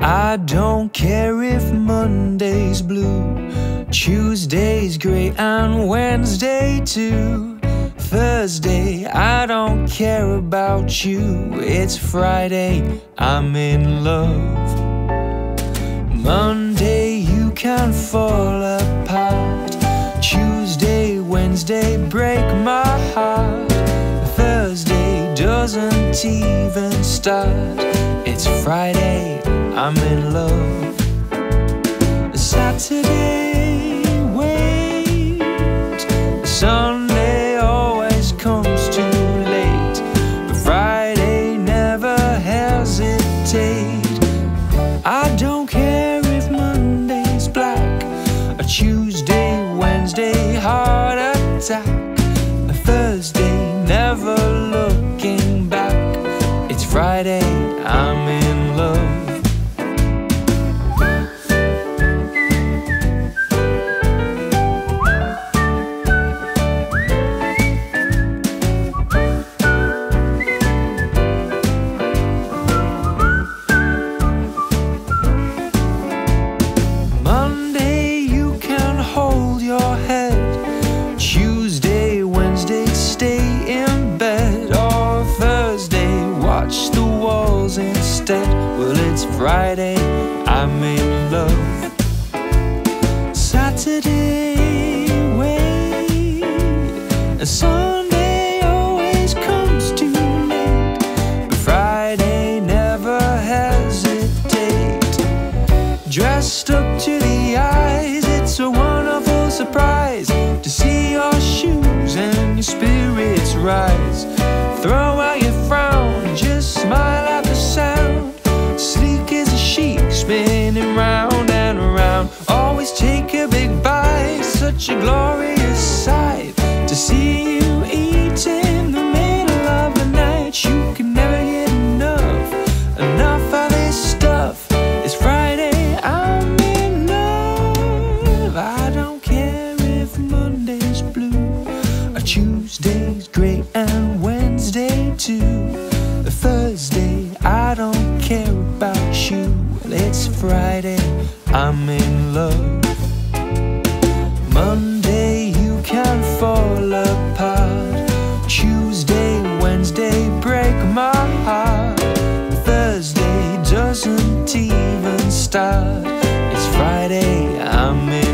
I don't care if Monday's blue, Tuesday's gray, and Wednesday too. Thursday, I don't care about you. It's Friday, I'm in love. Monday, you can fall apart. Tuesday, Wednesday, break my heart. Thursday doesn't even start. It's Friday, I'm in love. Saturday, wait. Sunday always comes too late. But Friday, never hesitate. I don't care if Monday's black. A Tuesday, Wednesday, heart attack. Friday, I'm in love. Saturday, wait. And Sunday always comes too late. But Friday, never hesitate dressed up to the eyes. It's a wonderful surprise to see your shoes and your spirits rise. Throw Always take a big bite, such a glorious sight to see you eat in the middle of the night. You can never get enough, enough of this stuff. It's Friday, I'm in love. I don't care if Monday's blue, or Tuesday's great, and Wednesday too. Thursday, I don't care about you. Well, it's Friday. I'm in love. Monday, you can fall apart. Tuesday, Wednesday, break my heart. Thursday doesn't even start. It's Friday, I'm in